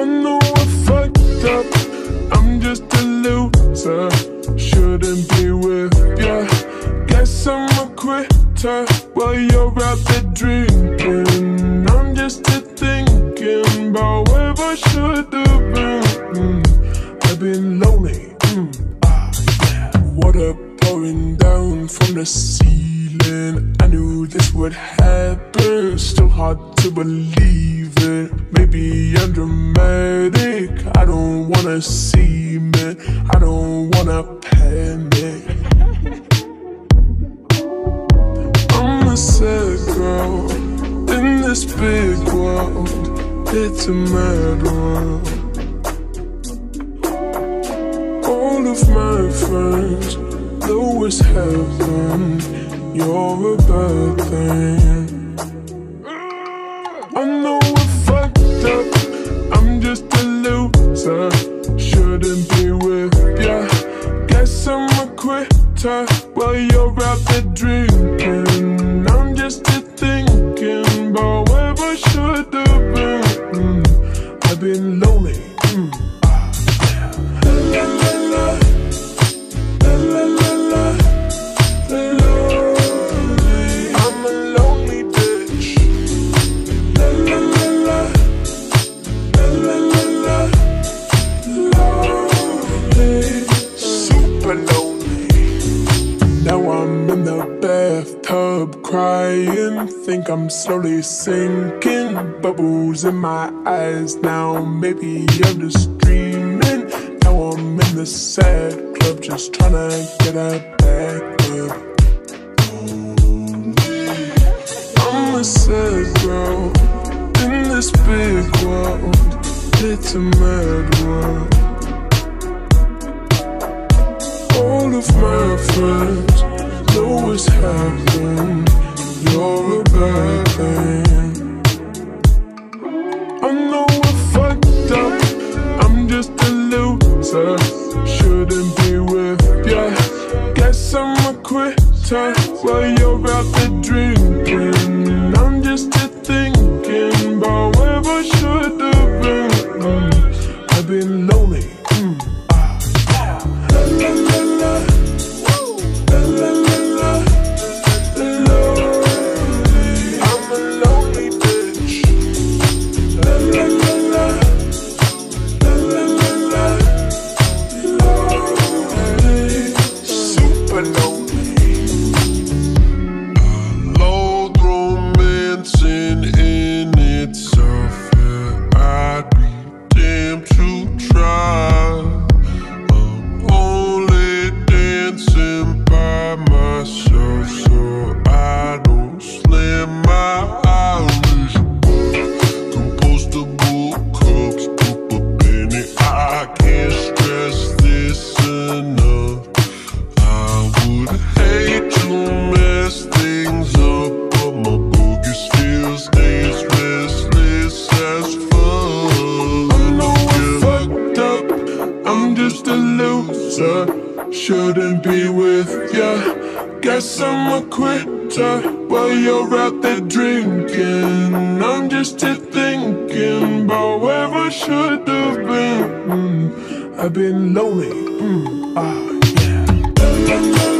I know I fucked up, I'm just a loser. Shouldn't be with ya. Guess I'm a quitter while you're out there drinking. I'm just a thinking about where I should've been mm, I've been lonely, mm, ah, yeah. Water pouring down from the ceiling. I knew this would happen, still hard to believe it. Maybe I'm dramatic. I don't wanna see me. I don't wanna panic. I'm a sad girl in this big world. It's a mad world. All of my friends know it's heaven. You're a bad thing. I know I'm just a loser. Shouldn't be with ya. Guess I'm a quitter while you're out there drinking. Bathtub crying. Think I'm slowly sinking. Bubbles in my eyes now. Maybe I'm just dreaming. Now I'm in the sad club, just trying to get a back up. I'm a sad girl in this big world. It's a mad world. All of my friends it's happened. You're a bad thing. I know I fucked up. I'm just a loser. Shouldn't be with ya. Guess I'm a quitter while you're out there drinking. Shouldn't be with ya. Guess I'm a quitter while you're out there drinking. I'm just here thinking about where I should have been. Mm, I've been lonely. Mm, ah, yeah.